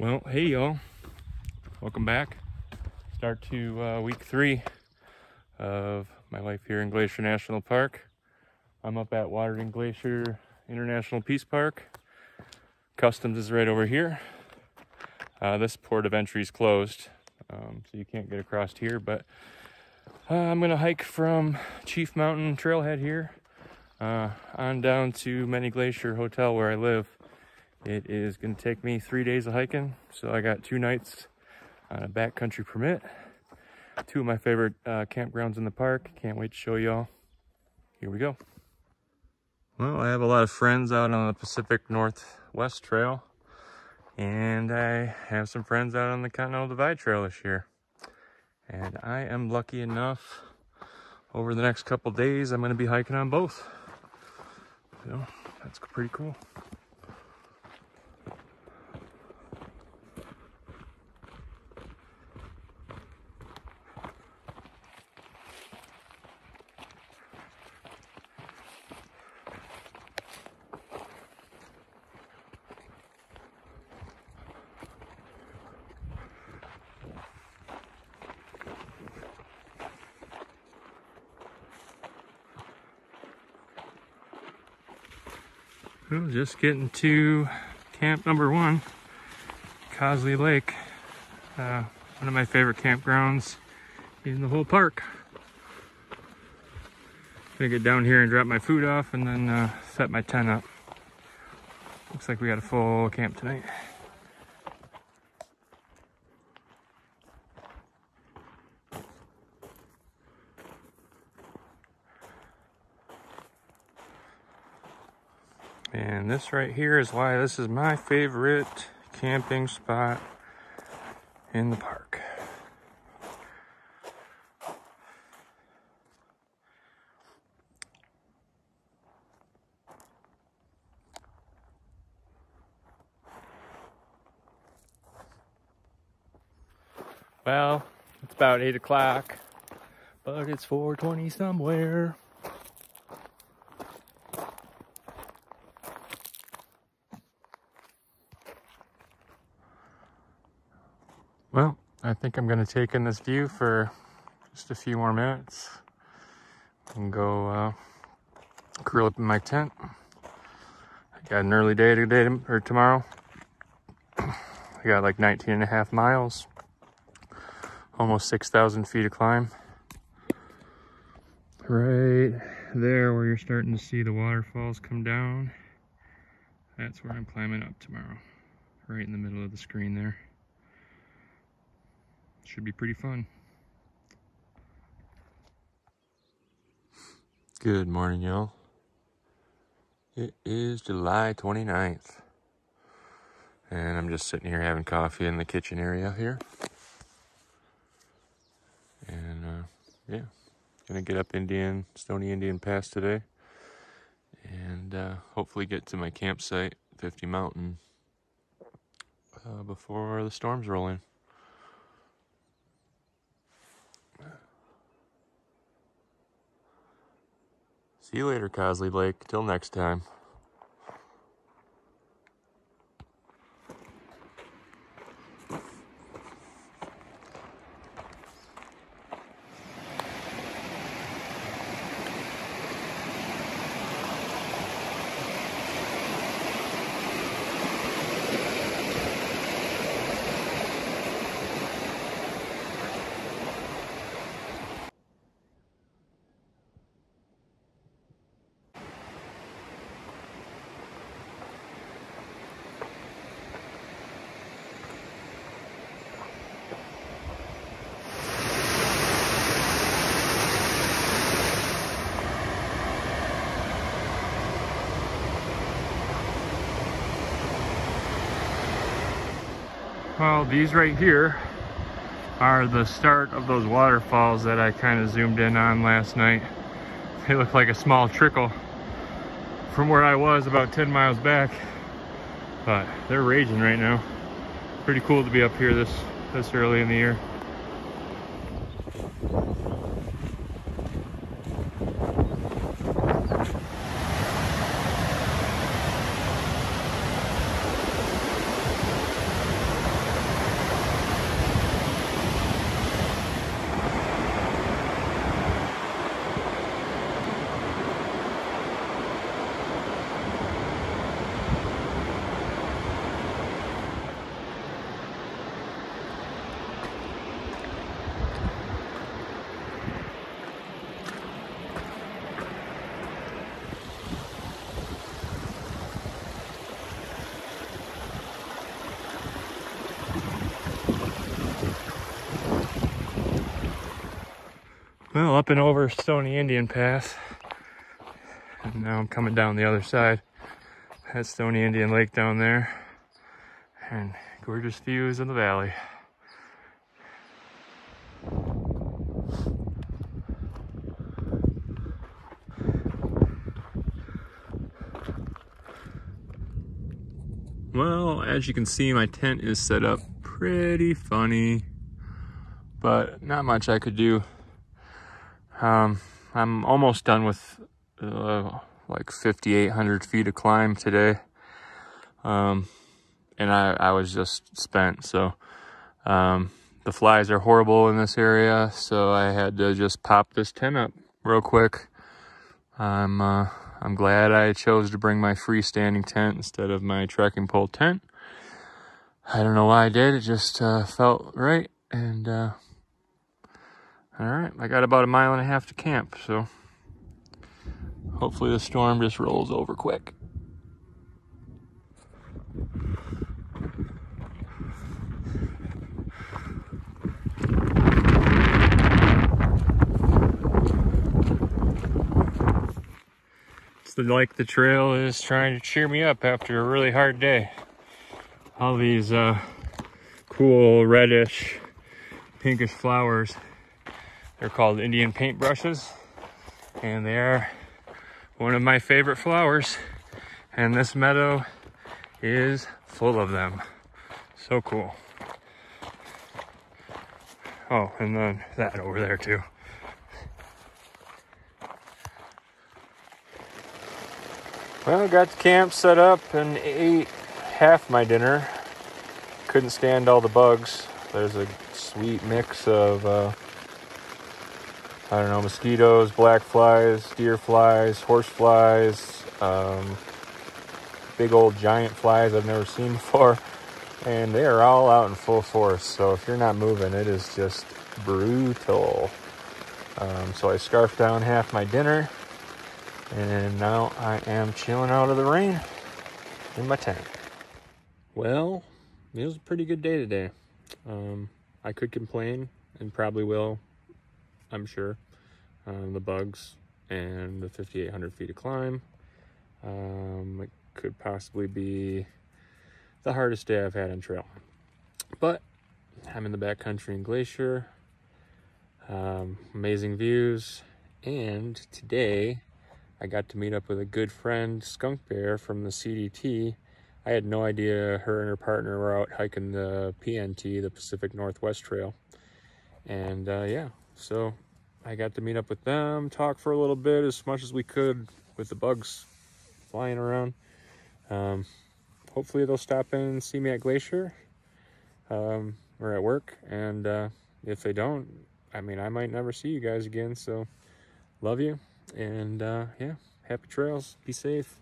Well, hey y'all. Welcome back. Start to uh, week three of my life here in Glacier National Park. I'm up at Waterton Glacier International Peace Park. Customs is right over here. Uh, this port of entry is closed, um, so you can't get across here, but uh, I'm gonna hike from Chief Mountain Trailhead here uh, on down to Many Glacier Hotel where I live. It is going to take me three days of hiking. So I got two nights on a backcountry permit. Two of my favorite uh, campgrounds in the park. Can't wait to show y'all. Here we go. Well, I have a lot of friends out on the Pacific Northwest Trail. And I have some friends out on the Continental Divide Trail this year. And I am lucky enough over the next couple days, I'm going to be hiking on both. So that's pretty cool. Just getting to camp number one, Cosley Lake. Uh, one of my favorite campgrounds in the whole park. Gonna get down here and drop my food off and then uh, set my tent up. Looks like we got a full camp tonight. And this right here is why this is my favorite camping spot in the park. Well, it's about 8 o'clock, but it's 4.20 somewhere. Well, I think I'm going to take in this view for just a few more minutes and go uh, curl up in my tent. I got an early day today or tomorrow. I got like 19 and a half miles, almost 6,000 feet of climb. Right there where you're starting to see the waterfalls come down, that's where I'm climbing up tomorrow, right in the middle of the screen there. Should be pretty fun. Good morning, y'all. It is July 29th. And I'm just sitting here having coffee in the kitchen area here. And, uh, yeah, gonna get up Indian, Stoney Indian Pass today. And, uh, hopefully get to my campsite, 50 Mountain, uh, before the storms roll in. See you later, Cosley Lake. Till next time. Well, these right here are the start of those waterfalls that I kind of zoomed in on last night. They look like a small trickle from where I was about 10 miles back, but they're raging right now. Pretty cool to be up here this, this early in the year. Well, up and over Stoney Indian Pass. And now I'm coming down the other side. That's Stoney Indian Lake down there. And gorgeous views in the valley. Well, as you can see, my tent is set up pretty funny, but not much I could do. Um, I'm almost done with uh, like 5,800 feet of climb today. Um, and I, I was just spent. So, um, the flies are horrible in this area. So I had to just pop this tent up real quick. I'm, uh, I'm glad I chose to bring my freestanding tent instead of my trekking pole tent. I don't know why I did. It just uh, felt right. And uh, all right, I got about a mile and a half to camp. So hopefully the storm just rolls over quick. It's like the trail is trying to cheer me up after a really hard day. All these uh, cool reddish, pinkish flowers. They're called Indian paintbrushes, and they are one of my favorite flowers. And this meadow is full of them. So cool. Oh, and then that over there too. Well, got the camp set up and ate half my dinner. Couldn't stand all the bugs. There's a sweet mix of, uh, I don't know, mosquitoes, black flies, deer flies, horse flies, um, big old giant flies I've never seen before. And they are all out in full force. So if you're not moving, it is just brutal. Um, so I scarfed down half my dinner and now I am chilling out of the rain in my tent. Well, it was a pretty good day today. Um, I could complain and probably will, I'm sure. Um, the bugs and the 5,800 feet of climb. Um, it could possibly be the hardest day I've had on trail. But I'm in the backcountry in Glacier. Um, amazing views. And today I got to meet up with a good friend, Skunk Bear from the CDT. I had no idea her and her partner were out hiking the PNT, the Pacific Northwest Trail. And uh, yeah, so I got to meet up with them, talk for a little bit as much as we could with the bugs flying around. Um, hopefully they'll stop in and see me at Glacier um, or at work. And uh, if they don't, I mean, I might never see you guys again. So love you. And uh, yeah, happy trails. Be safe.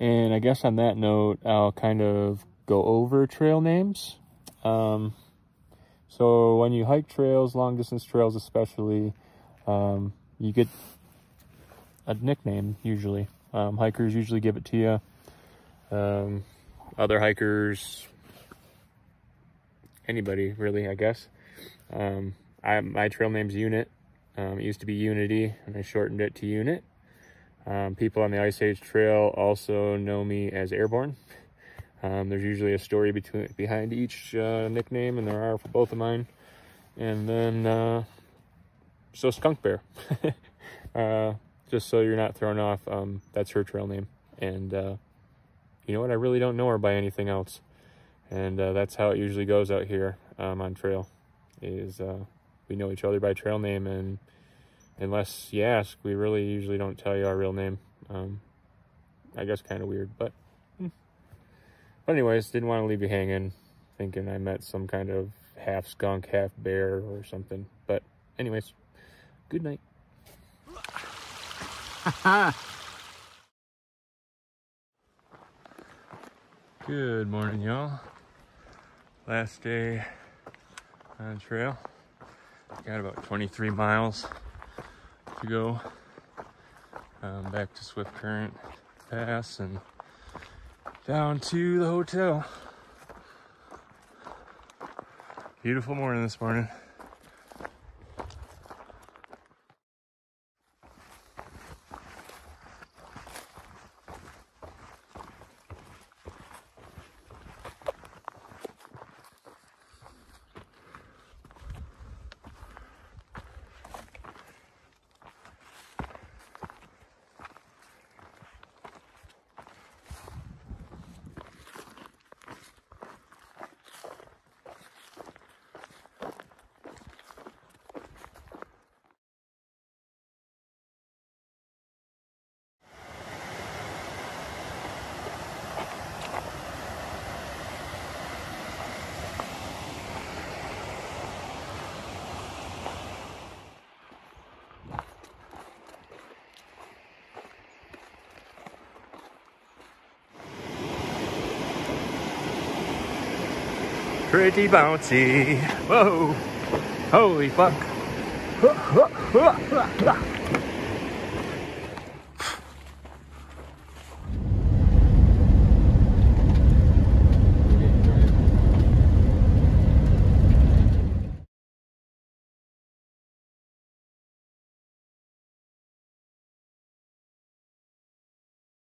And I guess on that note, I'll kind of go over trail names. Um, so when you hike trails, long distance trails especially, um, you get a nickname usually. Um, hikers usually give it to you. Um, other hikers, anybody really, I guess. Um, I, my trail name's Unit. Um, it used to be Unity, and I shortened it to Unit. Um, people on the Ice Age Trail also know me as Airborne. Um, there's usually a story between behind each uh, nickname, and there are for both of mine. And then, uh, so Skunk Bear. uh, just so you're not thrown off, um, that's her trail name. And uh, you know what? I really don't know her by anything else. And uh, that's how it usually goes out here um, on trail. Is uh, we know each other by trail name and unless you ask we really usually don't tell you our real name um, i guess kind of weird but. But anyways didn't want to leave you hanging thinking i met some kind of half skunk half bear or something. But anyways good night. Good morning y'all. Last day on trail. Got about 23 miles to go um, back to Swiftcurrent Pass and down to the hotel. Beautiful morning this morning. Pretty bouncy. Whoa. Holy fuck.